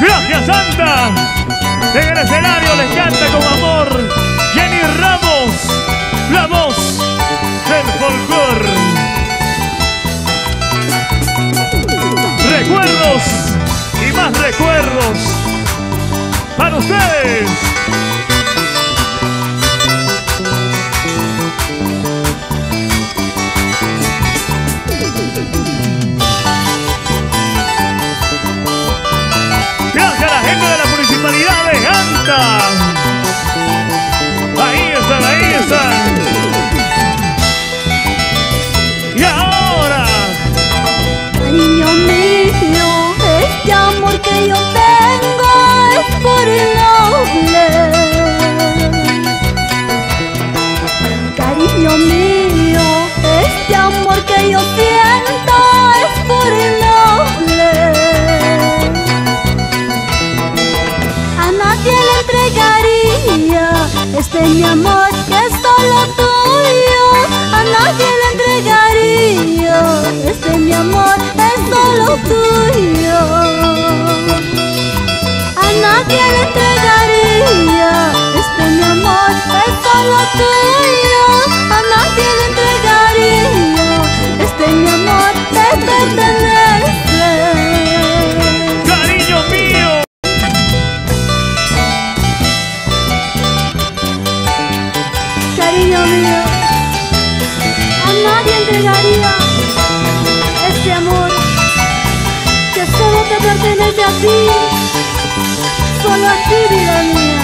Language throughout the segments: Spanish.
Gracias Santa. En el escenario les canta con amor Jenny Ramos, la voz del folclor. Recuerdos y más recuerdos para ustedes. Ahí están, ahí están. Y ahora, Cariño mío, este amor que yo tengo es por noble. Este mi amor es solo tuyo. A nadie le entregaría este mi amor es solo tuyo. A nadie le entregaría que pertenece a ti, solo a ti, vida mía.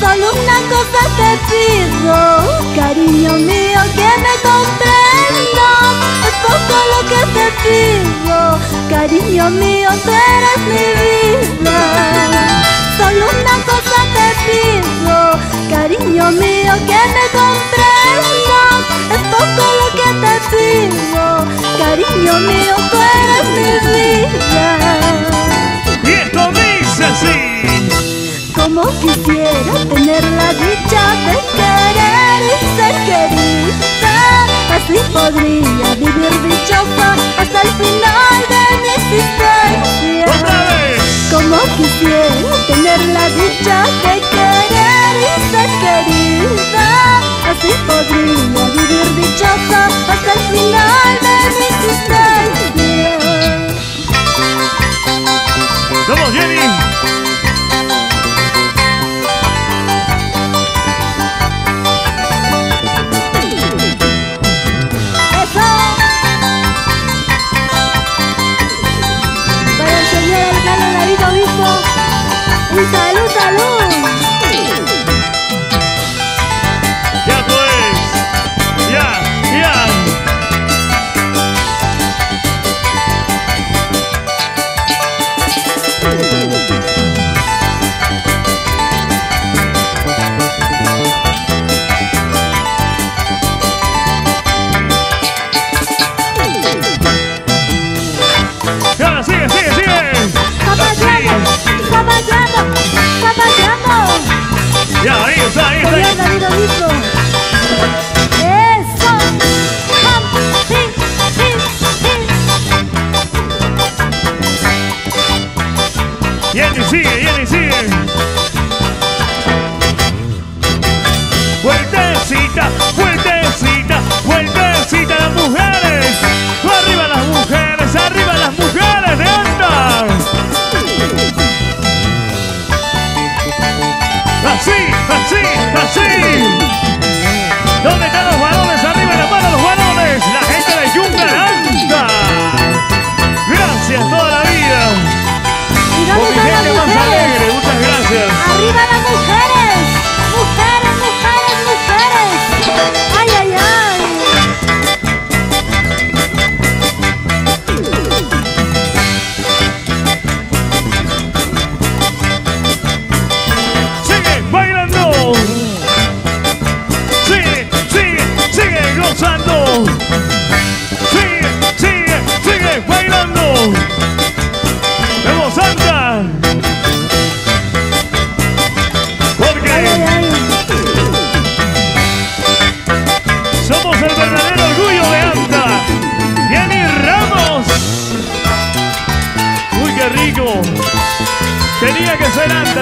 Solo una cosa te pido, cariño mío, que me comprendas. Es poco lo que te pido, cariño mío, tú eres mi vida. Solo una cosa te pido, cariño mío, que me comprendas. Quisiera tener la dicha de querer y ser querida. Así podría vivir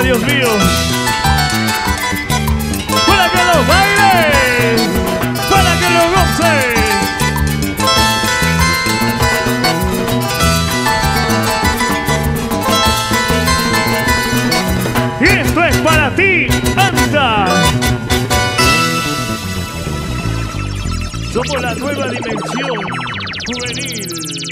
Dios mío. ¡Para que lo baile! ¡Para que lo goce! Y esto es para ti, Anta. Somos la nueva dimensión juvenil.